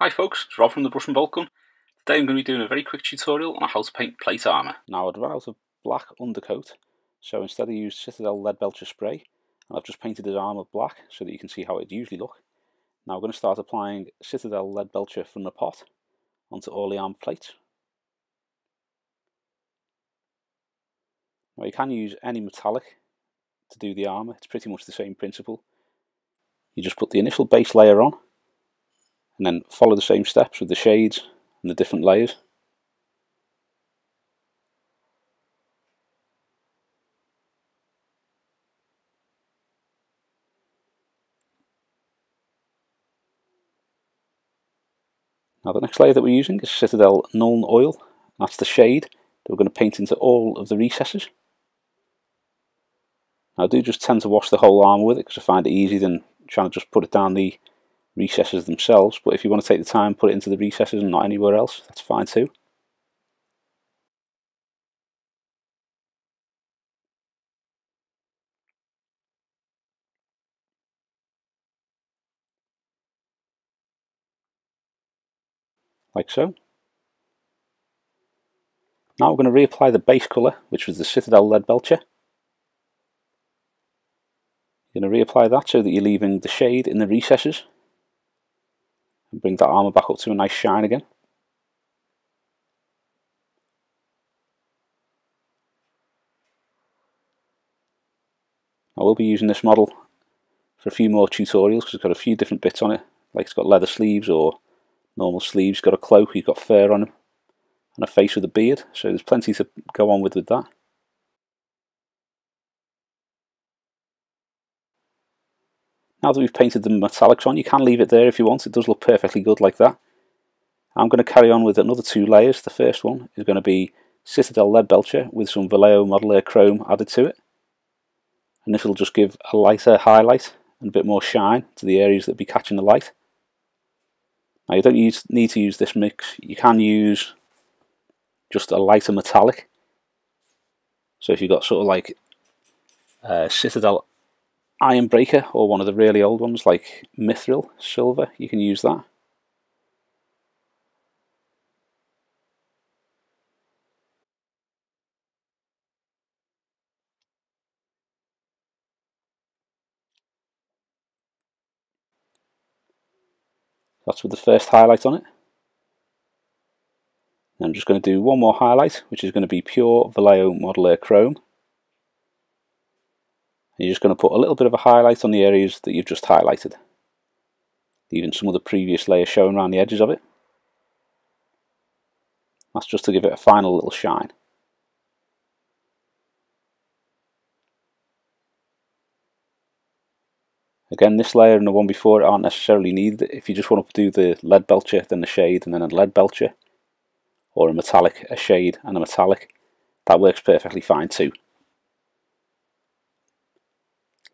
Hi folks, it's Rob from the Brush and Boltgun. Today I'm going to be doing a very quick tutorial on how to paint plate armour. Now I'd run out of black undercoat, so instead I used Citadel Leadbelcher spray, and I've just painted his armour black so that you can see how it usually look. Now I'm going to start applying Citadel Leadbelcher from the pot onto all the armour plates. Now you can use any metallic to do the armour, it's pretty much the same principle. You just put the initial base layer on, and then follow the same steps with the shades and the different layers. Now the next layer that we're using is Citadel Nuln Oil. That's the shade that we're going to paint into all of the recesses. Now, I do just tend to wash the whole armour with it because I find it easier than trying to just put it down the recesses themselves, but if you want to take the time put it into the recesses and not anywhere else, that's fine too. Like so. Now we're going to reapply the base colour, which was the Citadel Leadbelcher. You're going to reapply that so that you're leaving the shade in the recesses and bring that armour back up to a nice shine again. I will be using this model for a few more tutorials because it's got a few different bits on it like it's got leather sleeves or normal sleeves, got a cloak, he's got fur on him and a face with a beard so there's plenty to go on with with that. Now that we've painted the metallics on, you can leave it there if you want. It does look perfectly good like that. I'm going to carry on with another two layers. The first one is going to be Citadel Leadbelcher with some Vallejo Model Air Chrome added to it. And this will just give a lighter highlight and a bit more shine to the areas that be catching the light. Now you don't use, need to use this mix. You can use just a lighter metallic. So if you've got sort of like uh, Citadel Ironbreaker or one of the really old ones like Mithril Silver, you can use that. That's with the first highlight on it. I'm just going to do one more highlight, which is going to be pure Vallejo Model Air Chrome. You're just going to put a little bit of a highlight on the areas that you've just highlighted. Leaving some of the previous layers showing around the edges of it. That's just to give it a final little shine. Again, this layer and the one before aren't necessarily needed. If you just want to do the Leadbelcher, then the shade, and then a Leadbelcher, or a metallic, a shade, and a metallic, that works perfectly fine too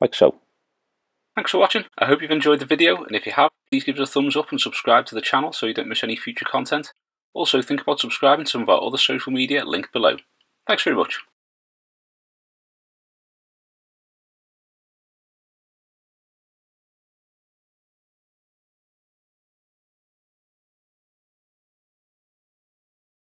like so. Thanks for watching. I hope you've enjoyed the video, and if you have, please give us a thumbs up and subscribe to the channel so you don't miss any future content. Also, think about subscribing to some of our other social media linked below. Thanks very much.